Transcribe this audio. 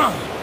Run!